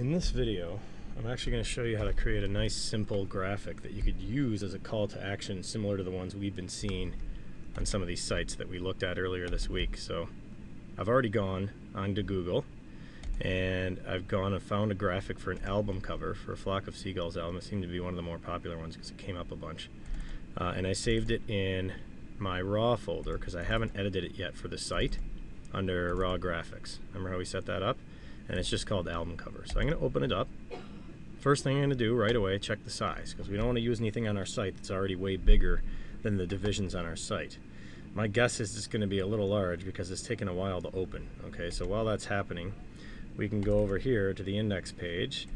In this video, I'm actually going to show you how to create a nice simple graphic that you could use as a call to action similar to the ones we've been seeing on some of these sites that we looked at earlier this week. So I've already gone onto Google and I've gone and found a graphic for an album cover for a Flock of Seagulls album. It seemed to be one of the more popular ones because it came up a bunch. Uh, and I saved it in my raw folder because I haven't edited it yet for the site under raw graphics. Remember how we set that up? And it's just called album cover. So I'm going to open it up. First thing I'm going to do right away, check the size because we don't want to use anything on our site that's already way bigger than the divisions on our site. My guess is it's going to be a little large because it's taken a while to open. Okay, so while that's happening, we can go over here to the index page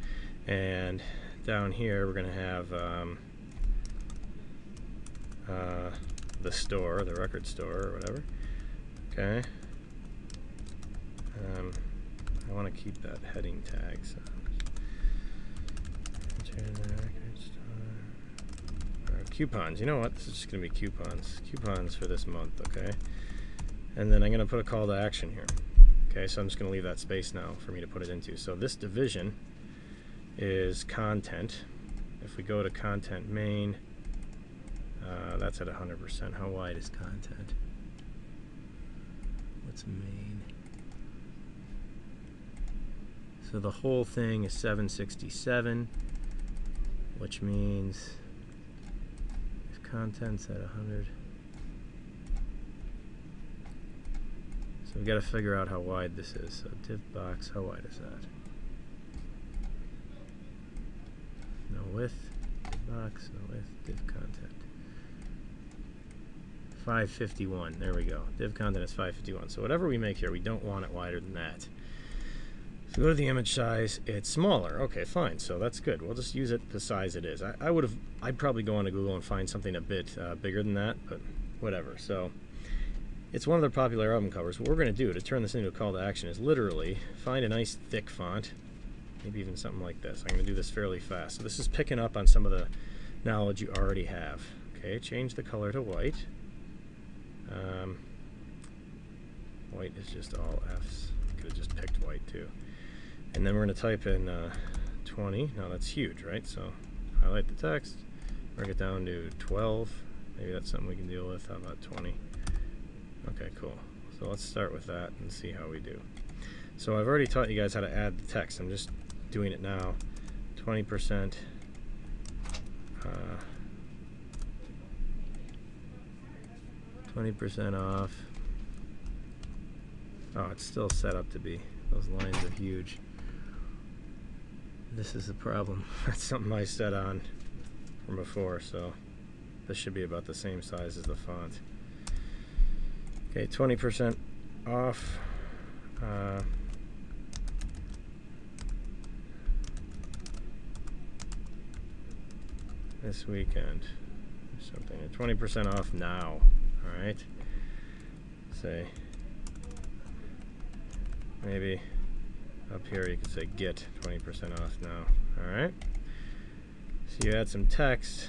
and down here we're going to have um, uh, the store, the record store or whatever. Okay. Um, I want to keep that heading tag. So. coupons. You know what? This is just going to be coupons. Coupons for this month, okay? And then I'm going to put a call to action here. Okay, so I'm just going to leave that space now for me to put it into. So this division is content. If we go to content main, uh, that's at 100%. How wide is content? What's main? So the whole thing is 767, which means if content's at 100, so we've got to figure out how wide this is. So div box, how wide is that? No width, div box, no width, div content. 551. There we go. Div content is 551. So whatever we make here, we don't want it wider than that. If we go to the image size, it's smaller. Okay, fine. So that's good. We'll just use it the size it is. I, I would have, I'd probably go onto Google and find something a bit uh, bigger than that, but whatever. So it's one of their popular album covers. What we're going to do to turn this into a call to action is literally find a nice thick font, maybe even something like this. I'm going to do this fairly fast. So this is picking up on some of the knowledge you already have. Okay, change the color to white. Um, white is just all F's. Could have just picked white too. And then we're going to type in uh, 20. Now that's huge, right? So highlight the text, bring it down to 12. Maybe that's something we can deal with. How about 20? Okay, cool. So let's start with that and see how we do. So I've already taught you guys how to add the text. I'm just doing it now. 20%. Uh, 20% off. Oh, it's still set up to be. Those lines are huge. This is the problem. That's something I set on from before, so this should be about the same size as the font. Okay, 20% off. Uh, this weekend. or Something. 20% off now. Alright. Say maybe up here you can say get 20% off now. Alright. So you add some text.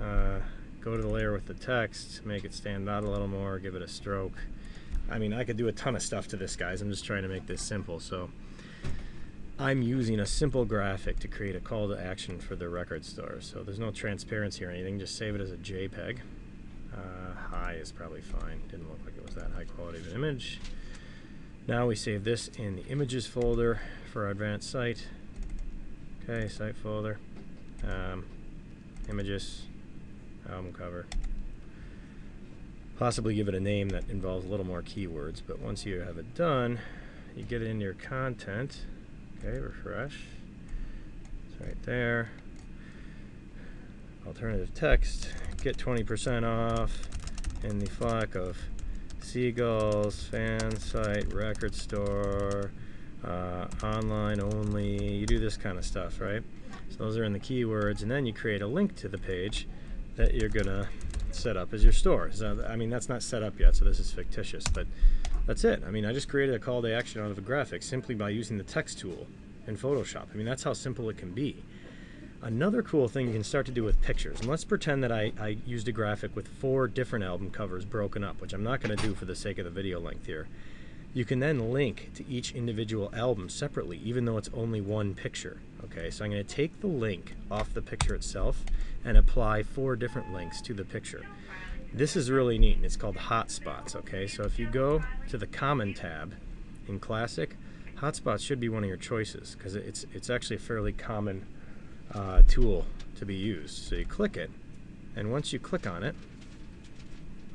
Uh, go to the layer with the text, make it stand out a little more, give it a stroke. I mean, I could do a ton of stuff to this, guys. I'm just trying to make this simple. So I'm using a simple graphic to create a call to action for the record store. So there's no transparency or anything. Just save it as a JPEG. Uh, high is probably fine. Didn't look like it was that high quality of an image. Now we save this in the images folder for our advanced site. Okay, site folder. Um, images, album cover. Possibly give it a name that involves a little more keywords, but once you have it done, you get it into your content. Okay, refresh. It's right there. Alternative text, get 20% off in the flock of seagulls, fan site, record store, uh, online only. You do this kind of stuff, right? So those are in the keywords, and then you create a link to the page that you're gonna set up as your store. So, I mean, that's not set up yet, so this is fictitious, but that's it. I mean, I just created a call to action out of a graphic simply by using the text tool in Photoshop. I mean, that's how simple it can be. Another cool thing you can start to do with pictures, and let's pretend that I, I used a graphic with four different album covers broken up, which I'm not going to do for the sake of the video length here. you can then link to each individual album separately, even though it's only one picture. Okay, so I'm going to take the link off the picture itself and apply four different links to the picture. This is really neat, and it's called hotspots. Okay, so if you go to the Common tab in Classic, hotspots should be one of your choices because it's it's actually a fairly common uh, tool to be used. So you click it, and once you click on it,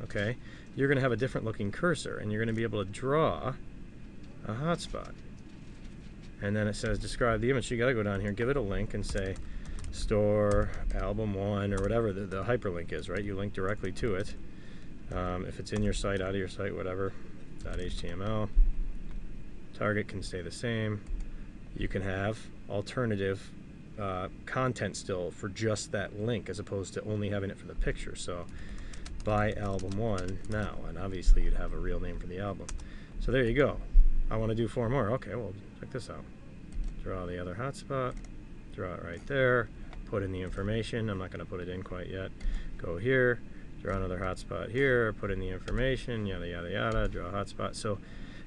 okay, you're going to have a different looking cursor, and you're going to be able to draw a hotspot. And then it says describe the image. So you got to go down here, give it a link, and say store album one or whatever the, the hyperlink is, right? You link directly to it. Um, if it's in your site, out of your site, whatever, .html. Target can stay the same. You can have alternative uh, content still for just that link as opposed to only having it for the picture. So buy album one now, and obviously you'd have a real name for the album. So there you go. I want to do four more. Okay, well, check this out. Draw the other hotspot, draw it right there, put in the information. I'm not going to put it in quite yet. Go here, draw another hotspot here, put in the information, yada, yada, yada, draw a hotspot. So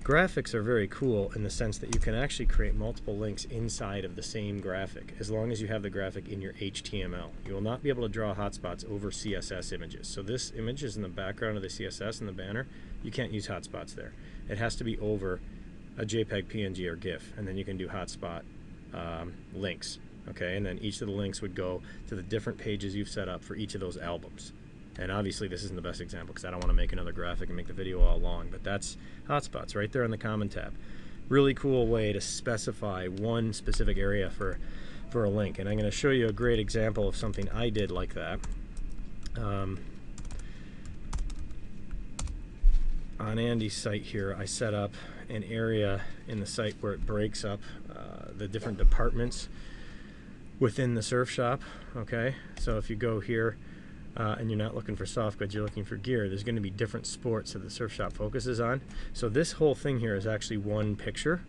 graphics are very cool in the sense that you can actually create multiple links inside of the same graphic as long as you have the graphic in your HTML. You will not be able to draw hotspots over CSS images. So this image is in the background of the CSS and the banner. You can't use hotspots there. It has to be over a JPEG, PNG, or GIF, and then you can do hotspot um, links okay and then each of the links would go to the different pages you've set up for each of those albums and obviously this isn't the best example because I don't want to make another graphic and make the video all long but that's hotspots right there in the common tab. Really cool way to specify one specific area for for a link and I'm going to show you a great example of something I did like that. Um, on Andy's site here I set up an area in the site where it breaks up uh, the different departments within the surf shop okay? So if you go here uh, and you're not looking for soft goods you're looking for gear there's going to be different sports that the surf shop focuses on so this whole thing here is actually one picture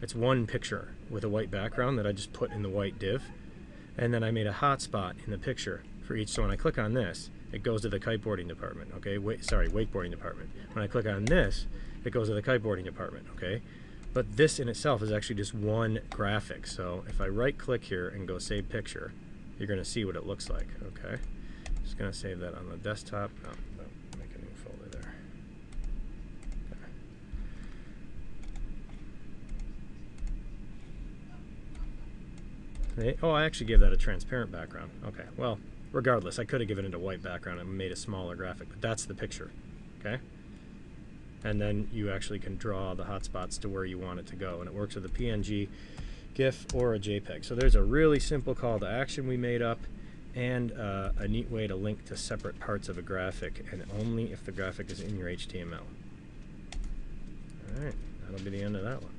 it's one picture with a white background that I just put in the white div and then I made a hotspot in the picture for each so when I click on this it goes to the kiteboarding department okay wait sorry wakeboarding department when I click on this it goes to the kiteboarding department okay but this in itself is actually just one graphic. So if I right click here and go save picture, you're going to see what it looks like. Okay. Just going to save that on the desktop. Oh, no, make a new folder there. Okay. Oh, I actually gave that a transparent background. Okay, well, regardless, I could have given it a white background and made a smaller graphic, but that's the picture. Okay and then you actually can draw the hotspots to where you want it to go and it works with a PNG GIF or a JPEG so there's a really simple call to action we made up and uh, a neat way to link to separate parts of a graphic and only if the graphic is in your HTML alright that'll be the end of that one